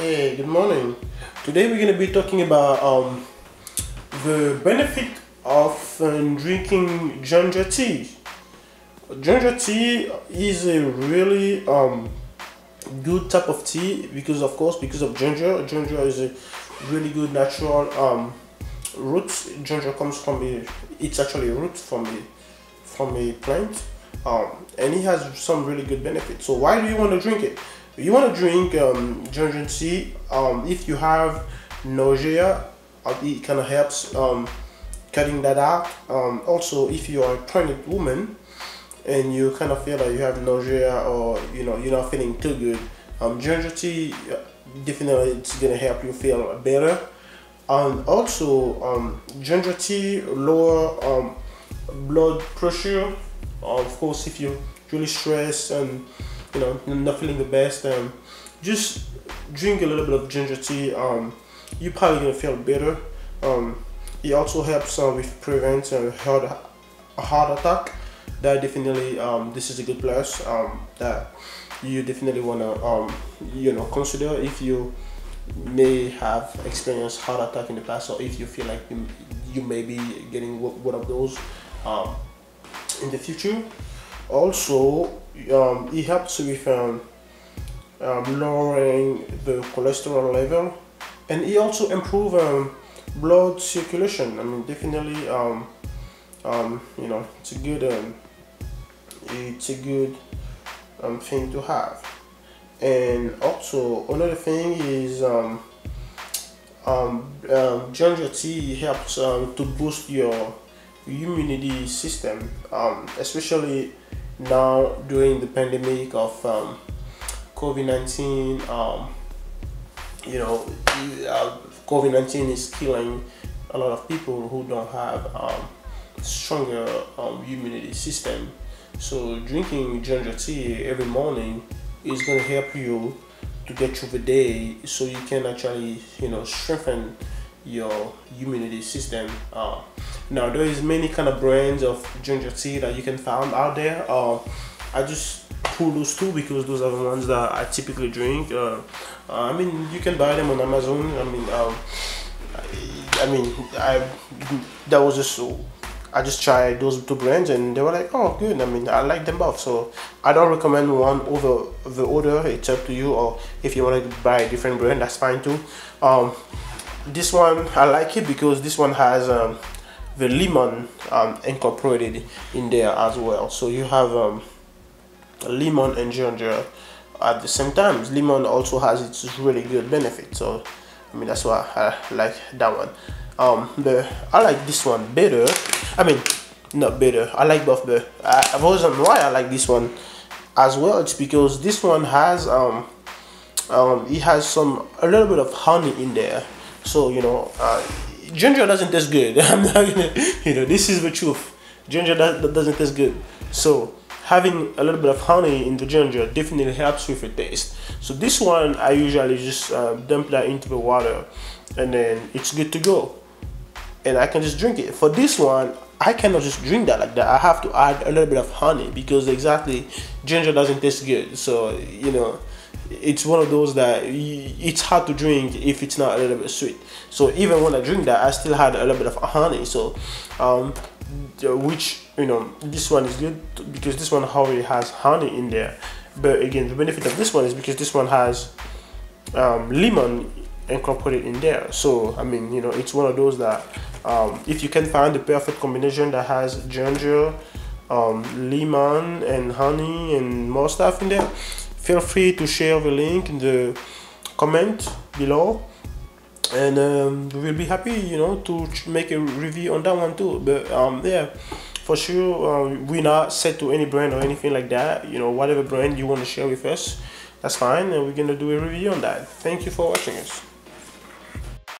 Hey, good morning. Today we're going to be talking about um, the benefit of um, drinking ginger tea. Ginger tea is a really um, good type of tea because, of course, because of ginger. Ginger is a really good natural um, root. Ginger comes from a, it's actually a root from a from a plant, um, and it has some really good benefits. So why do you want to drink it? You want to drink um, ginger tea um, if you have nausea. uh, It kind of helps um, cutting that out. Um, also, if you are a pregnant woman and you kind of feel like you have nausea or you know you're not feeling too good, um, ginger tea definitely it's gonna help you feel better. And also, um, ginger tea lower um, blood pressure. of course, if you're really stressed and you know not feeling the best, um, just drink a little bit of ginger tea. Um, you're probably gonna feel better. Um, it also helps uh, with prevent a heart a heart attack. That definitely um, this is a good plus um, that you definitely wanna um, you know consider if you may have experienced heart attack in the past or if you feel like you, you may be getting one of those um, in the future. Also, um, it helps with um, um, lowering the cholesterol level and it also improve um, blood circulation. I mean, definitely, um, um, you know, it's a good, um, it's a good um, thing to have. And also, another thing is um, um, um, ginger tea helps um, to boost your immunity system, um, especially now during the pandemic of um, COVID 19. Um, you know, uh, COVID 19 is killing a lot of people who don't have um, stronger um, immunity system. So, drinking ginger tea every morning is going to help you to get through the day so you can actually, you know, strengthen your immunity system. Uh, now, there is many kind of brands of ginger tea that you can find out there. Uh, I just pull those two because those are the ones that I typically drink. Uh, uh, I mean, you can buy them on Amazon. I mean, um, I, I mean, I that was just so. I just tried those two brands and they were like, oh, good. I mean, I like them both. So I don't recommend one over the other. It's up to you. Or if you want to buy a different brand, that's fine too. Um, this one I like it because this one has um, the lemon um, incorporated in there as well. So you have um, lemon and ginger at the same time. Lemon also has its really good benefit. So I mean that's why I like that one. Um, I like this one better. I mean, not better. I like both, but I, the reason why I like this one as well. It's because this one has um, um, it has some a little bit of honey in there. So you know, uh, ginger doesn't taste good. I'm not gonna, you know, this is the truth. Ginger does, doesn't taste good. So having a little bit of honey in the ginger definitely helps with the taste. So this one I usually just uh, dump that into the water, and then it's good to go, and I can just drink it. For this one, I cannot just drink that like that. I have to add a little bit of honey because exactly ginger doesn't taste good. So you know it's one of those that it's hard to drink if it's not a little bit sweet. So even when I drink that, I still had a little bit of honey. So, um, which you know, this one is good because this one already has honey in there. But again, the benefit of this one is because this one has um, lemon incorporated in there. So I mean, you know, it's one of those that um, if you can find the perfect combination that has ginger, um, lemon, and honey, and more stuff in there, feel free to share the link in the comment below. And um, we'll be happy you know to make a review on that one too. But um, yeah for sure um, we're not set to any brand or anything like that. You know whatever brand you want to share with us that's fine. And we're gonna do a review on that. Thank you for watching us